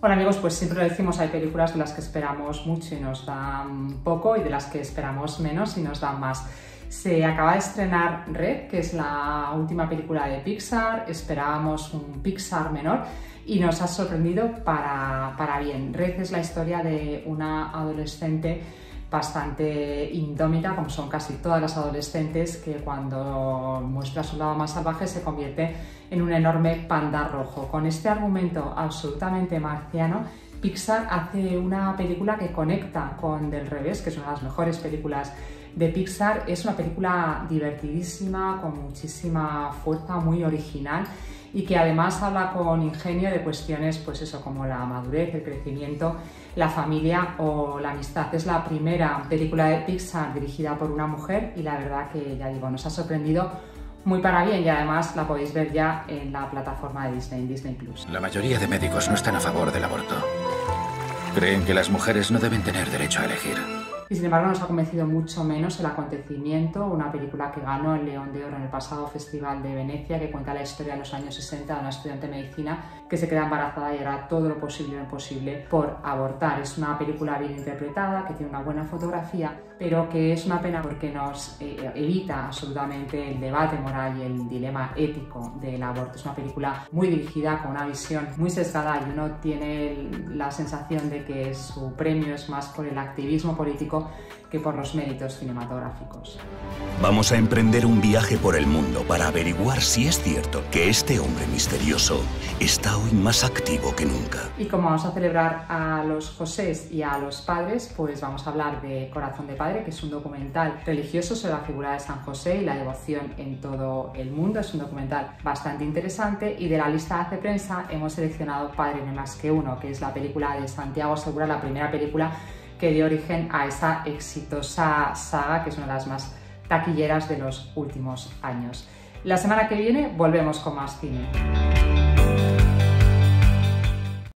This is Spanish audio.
Hola amigos, pues siempre lo decimos, hay películas de las que esperamos mucho y nos dan poco y de las que esperamos menos y nos dan más. Se acaba de estrenar Red, que es la última película de Pixar, esperábamos un Pixar menor y nos ha sorprendido para, para bien. Red es la historia de una adolescente bastante indómita, como son casi todas las adolescentes, que cuando muestra su lado más salvaje se convierte en un enorme panda rojo. Con este argumento absolutamente marciano, Pixar hace una película que conecta con Del Revés, que es una de las mejores películas de Pixar. Es una película divertidísima, con muchísima fuerza, muy original y que además habla con ingenio de cuestiones, pues eso, como la madurez, el crecimiento, la familia o la amistad. Es la primera película de Pixar dirigida por una mujer y la verdad que, ya digo, nos ha sorprendido muy para bien y además la podéis ver ya en la plataforma de Disney, Disney Plus. La mayoría de médicos no están a favor del aborto. Creen que las mujeres no deben tener derecho a elegir y sin embargo nos ha convencido mucho menos el acontecimiento, una película que ganó el León de Oro en el pasado Festival de Venecia, que cuenta la historia de los años 60 de una estudiante de medicina que se queda embarazada y hará todo lo posible y lo imposible por abortar. Es una película bien interpretada, que tiene una buena fotografía, pero que es una pena porque nos eh, evita absolutamente el debate moral y el dilema ético del aborto. Es una película muy dirigida, con una visión muy sesgada y uno tiene la sensación de que su premio es más por el activismo político que por los méritos cinematográficos. Vamos a emprender un viaje por el mundo para averiguar si es cierto que este hombre misterioso está hoy más activo que nunca. Y como vamos a celebrar a los Josés y a los padres, pues vamos a hablar de Corazón de Padre, que es un documental religioso sobre la figura de San José y la devoción en todo el mundo. Es un documental bastante interesante y de la lista de prensa hemos seleccionado Padre no más que uno, que es la película de Santiago Segura, la primera película que dio origen a esa exitosa saga que es una de las más taquilleras de los últimos años. La semana que viene volvemos con más cine.